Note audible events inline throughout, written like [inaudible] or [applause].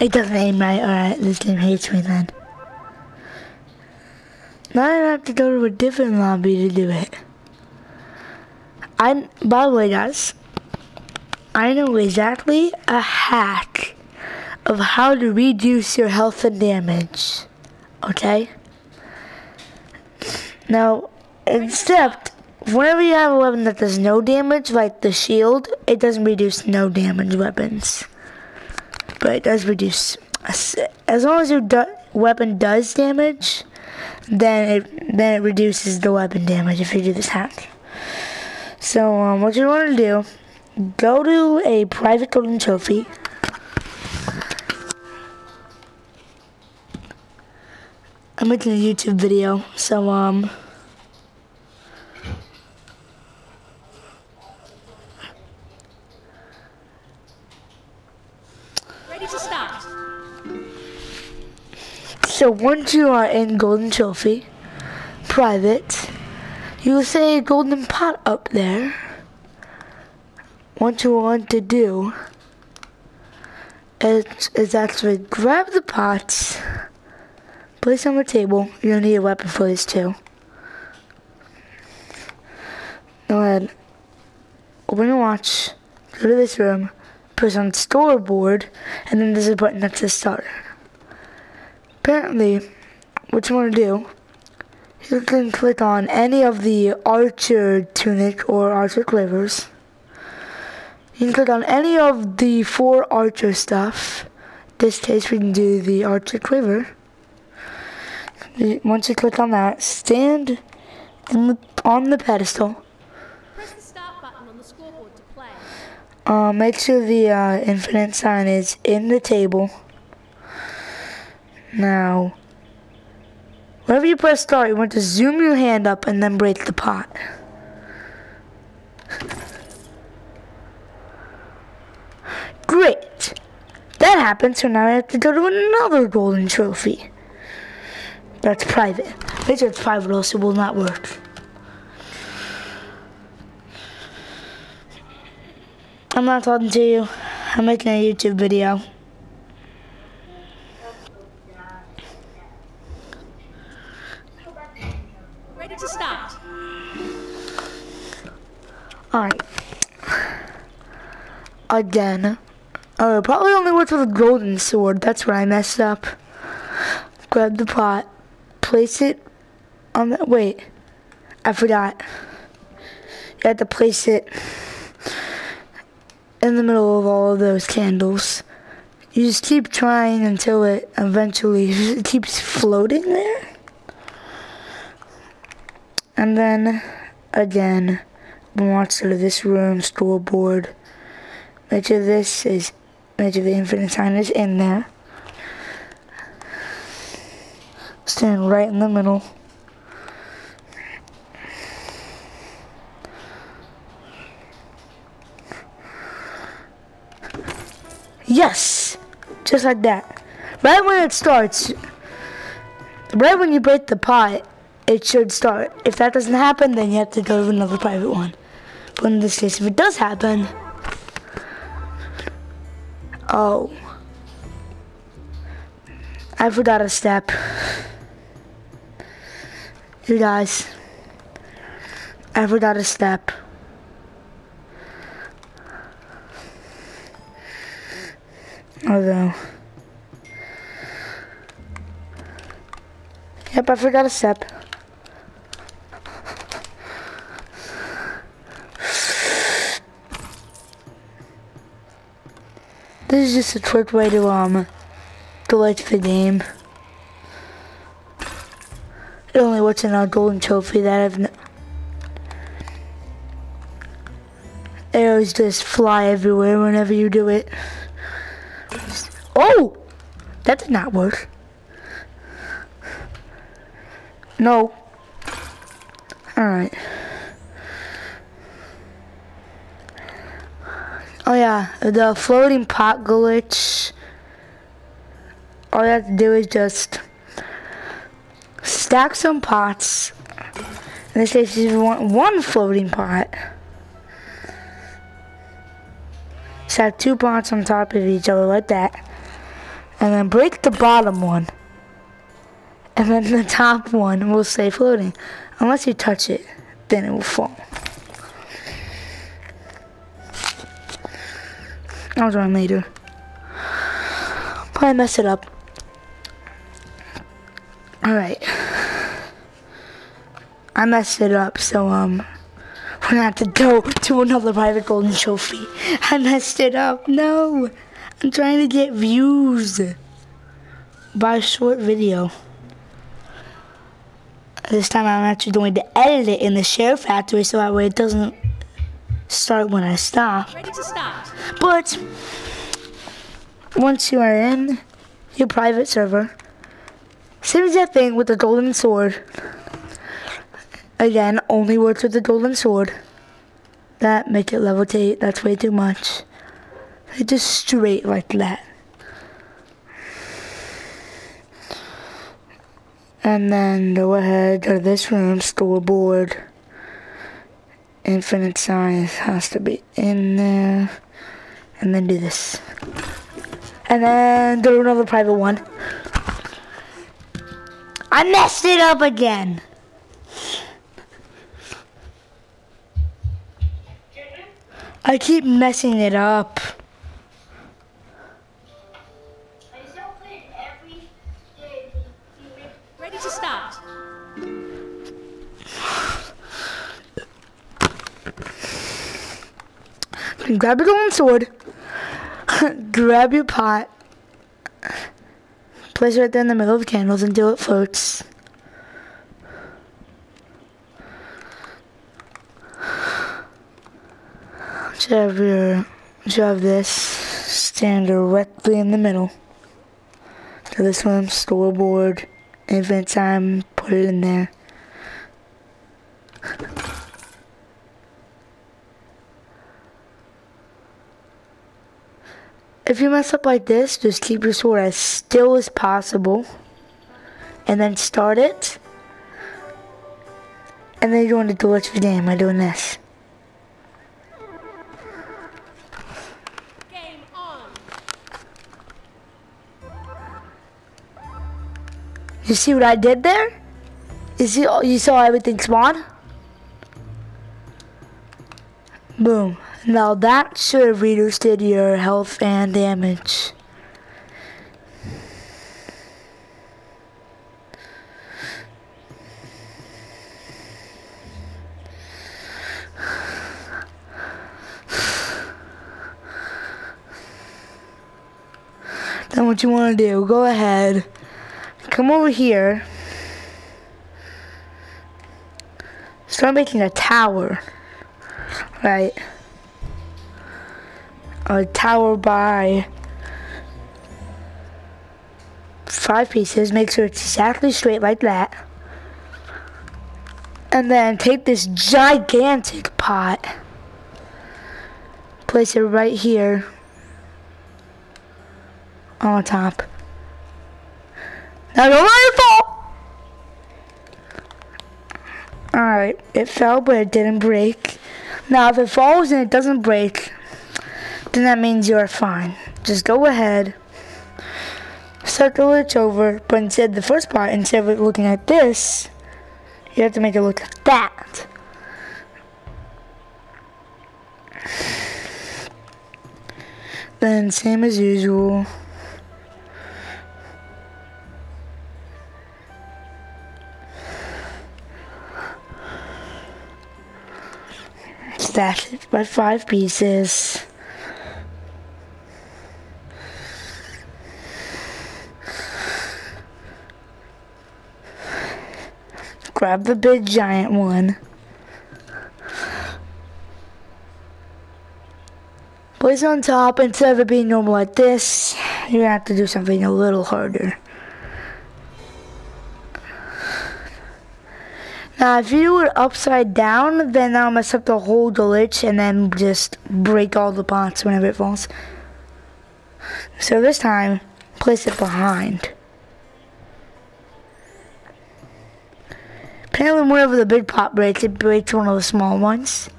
It doesn't aim right. Alright, this game hates me then. Now I have to go to a different lobby to do it. I, by the way guys, I know exactly a hack of how to reduce your health and damage. Okay? Now, except whenever you have a weapon that does no damage, like the shield, it doesn't reduce no damage weapons. But it does reduce, as long as your do weapon does damage, then it then it reduces the weapon damage if you do this hack. So um, what you want to do, go to a private golden trophy. I'm making a YouTube video, so um. So once you are in Golden Trophy, private, you will see a golden pot up there. What you want to do is, is actually grab the pots, place on the table. You're gonna need a weapon for this too. Go ahead, open your watch, go to this room, press on store board, and then there's a button that says start. Apparently, what you want to do, you can click on any of the archer tunic or archer clavers. You can click on any of the four archer stuff. In this case, we can do the archer quiver. Once you click on that, stand the, on the pedestal. Press the start button on the scoreboard to play. Uh, make sure the uh, infinite sign is in the table. Now, whenever you press start, you want to zoom your hand up and then break the pot. Great. That happened, so now I have to go to another golden trophy. That's private. It's private, it will not work. I'm not talking to you. I'm making a YouTube video. Again. Oh, probably only works with a golden sword. That's where I messed up. Grab the pot. Place it on the... Wait. I forgot. You have to place it in the middle of all of those candles. You just keep trying until it eventually [laughs] keeps floating there. And then, again, watch to this room, scoreboard. Make of this is, make of the infinite sign is in there. Stand right in the middle. Yes! Just like that. Right when it starts, right when you break the pot, it should start. If that doesn't happen, then you have to go to another private one. But in this case, if it does happen, oh, I forgot a step. You guys, I forgot a step. Although, yep, I forgot a step. Is just a quick way to um delete the game. It only works in our golden trophy that I've. N Arrows just fly everywhere whenever you do it. Oh! That did not work. No. Alright. Oh yeah, the floating pot glitch. All you have to do is just stack some pots. In this case, you want one floating pot. Stack two pots on top of each other like that. And then break the bottom one. And then the top one will stay floating. Unless you touch it, then it will fall. I'll join later. Probably mess it up. Alright. I messed it up, so um we're gonna have to go [laughs] to another private golden trophy. I messed it up. No. I'm trying to get views by a short video. This time I'm actually going to edit it in the SHAREfactory so that way it doesn't start when I stop. Ready to start. But once you are in your private server, same exact thing with the golden sword. Again, only works with the golden sword. That make it levitate. That's way too much. It just straight like that. And then go ahead to this room, store board. Infinite size has to be in there. And then do this. And then do another private one. I messed it up again. I keep messing it up. Grab your golden sword. [laughs] Grab your pot. Place it right there in the middle of the candles until it floats. So have your, so have this stand directly in the middle. So this one, store board, event time, put it in there. If you mess up like this, just keep your sword as still as possible. And then start it. And then you go into delete your game by doing this. You see what I did there? You see, you saw everything spawn? Boom. Now that should have reduced your health and damage. Then what you want to do, go ahead, come over here, start making a tower, right? A tower by five pieces, make sure it's exactly straight like that. And then take this gigantic pot, place it right here on top. Now don't let it fall! Alright, it fell but it didn't break. Now if it falls and it doesn't break, then that means you're fine. Just go ahead, circle it over, but instead the first part, instead of looking like this, you have to make it look like that. Then same as usual. Stash it by five pieces. Grab the big giant one. Place on top instead of it being normal like this. You're gonna have to do something a little harder. Now, if you do it upside down, then that'll mess up the whole glitch and then just break all the pots whenever it falls. So this time, place it behind. Apparently, whenever the big pot breaks, it breaks one of the small ones.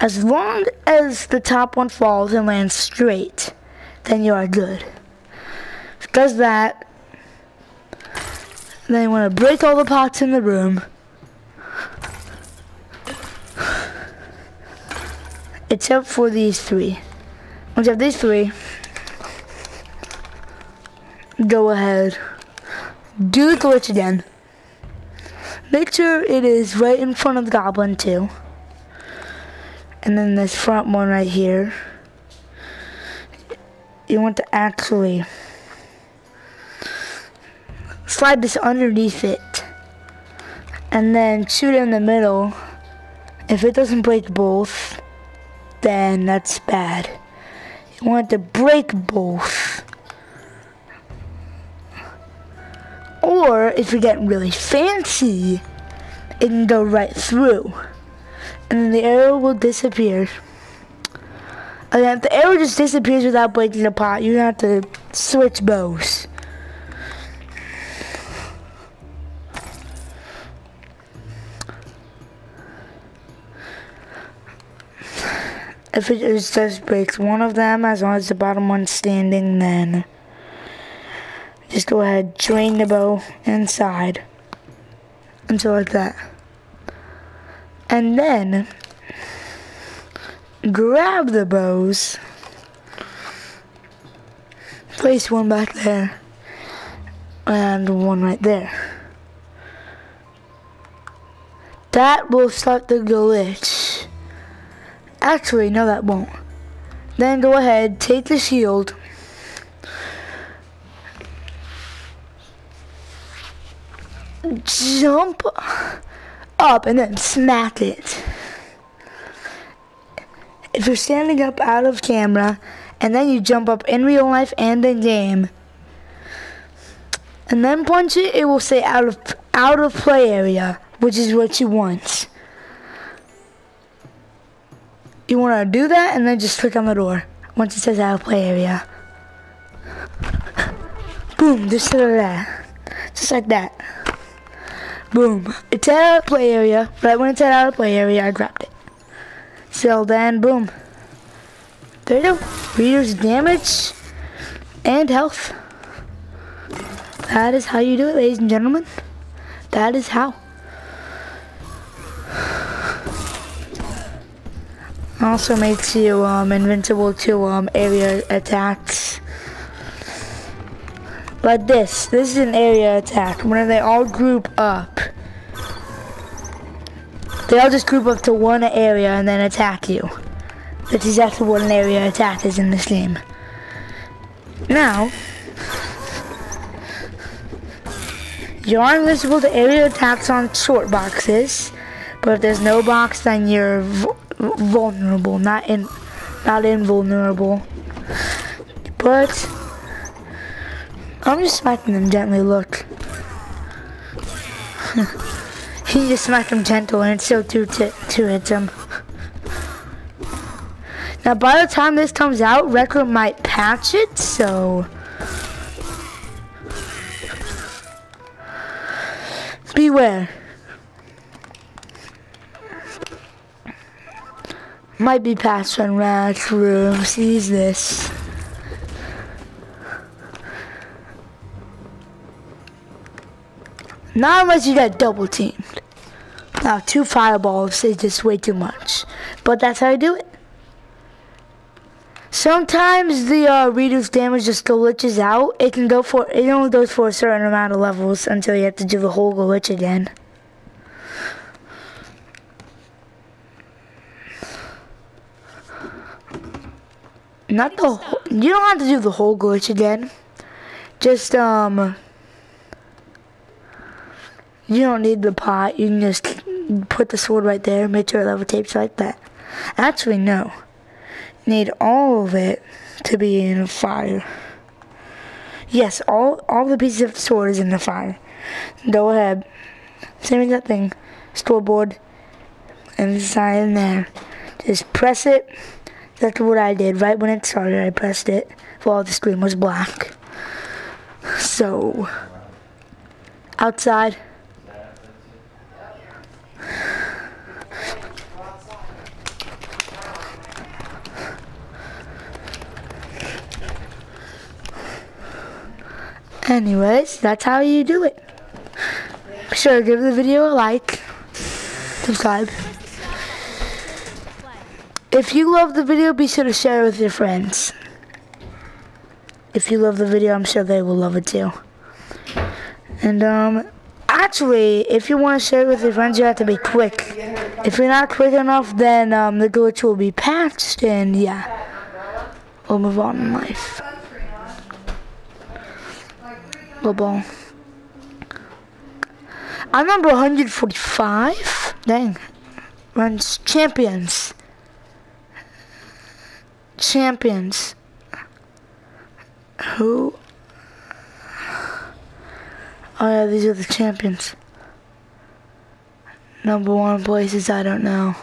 As long as the top one falls and lands straight, then you are good. If it does that. Then you want to break all the pots in the room. Except for these three. Once you have these three, go ahead. Do the glitch again. Make sure it is right in front of the goblin too. And then this front one right here. You want to actually slide this underneath it. And then shoot in the middle. If it doesn't break both, then that's bad. You want to break both. If you're getting really fancy, it can go right through. And then the arrow will disappear. And if the arrow just disappears without breaking the pot, you have to switch bows. If it just breaks one of them, as long as the bottom one's standing, then just go ahead, drain the bow inside. Until like that. And then, grab the bows. Place one back there. And one right there. That will start the glitch. Actually, no that won't. Then go ahead, take the shield. Jump up and then smack it. If you're standing up out of camera and then you jump up in real life and in game and then punch it, it will say out of out of play area, which is what you want. You want to do that and then just click on the door once it says out of play area. Boom, just like that. Just like that. Boom. It's out of play area. Right when it's out of play area, I dropped it. So then, boom. There you go. Reduce damage and health. That is how you do it, ladies and gentlemen. That is how. Also makes you um, invincible to um, area attacks. Like this. This is an area attack. When they all group up. They all just group up to one area and then attack you. That's exactly what an area attack is in this game. Now, you are invisible to area attacks on short boxes, but if there's no box, then you're vulnerable, not in, not invulnerable. But I'm just smacking them gently. Look, [laughs] he just smacked them gentle, and it's still two two hits him. Now, by the time this comes out, Record might patch it, so beware. Might be patched when Rack sees this. Not unless you get double teamed. Now, two fireballs is just way too much. But that's how you do it. Sometimes the uh, reduce damage just glitches out. It can go for, it only goes for a certain amount of levels until you have to do the whole glitch again. Not the whole, you don't have to do the whole glitch again. Just, um, you don't need the pot. You can just put the sword right there, make sure it level tapes like that. Actually, no. You need all of it to be in a fire. Yes, all all the pieces of the sword is in the fire. Go ahead. Same exact thing. Scoreboard. And sign there. Just press it. That's what I did. Right when it started, I pressed it while the screen was black. So, outside. Anyways, that's how you do it. Be sure to give the video a like, subscribe. If you love the video, be sure to share it with your friends. If you love the video, I'm sure they will love it too. And um, actually, if you want to share it with your friends, you have to be quick. If you're not quick enough, then um, the glitch will be patched, and yeah, we'll move on in life. Football. I'm number 145. Dang. Runs champions. Champions. Who? Oh yeah, these are the champions. Number one places, I don't know.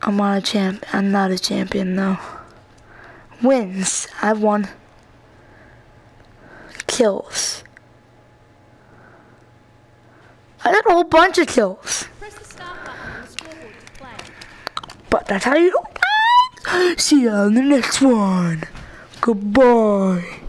I'm not a champ. I'm not a champion though. Wins. I've won. Kills. I got a whole bunch of kills. Press the start button on the scoreboard to play. But that's how you do it. See you on the next one. Goodbye.